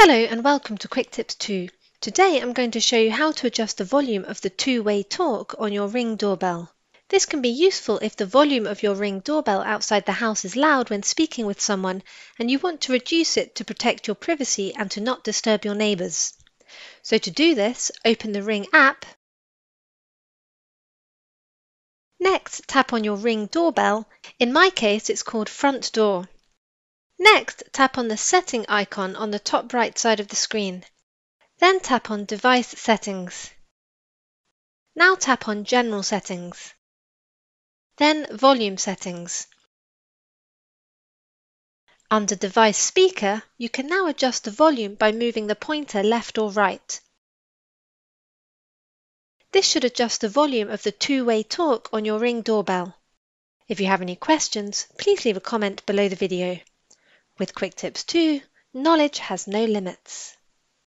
Hello and welcome to Quick Tips To. Today I'm going to show you how to adjust the volume of the two-way talk on your Ring doorbell. This can be useful if the volume of your Ring doorbell outside the house is loud when speaking with someone and you want to reduce it to protect your privacy and to not disturb your neighbours. So to do this, open the Ring app. Next, tap on your Ring doorbell. In my case, it's called Front Door. Next, tap on the setting icon on the top right side of the screen. Then tap on Device Settings. Now tap on General Settings. Then Volume Settings. Under Device Speaker, you can now adjust the volume by moving the pointer left or right. This should adjust the volume of the two-way talk on your Ring doorbell. If you have any questions, please leave a comment below the video. With Quick Tips To, knowledge has no limits.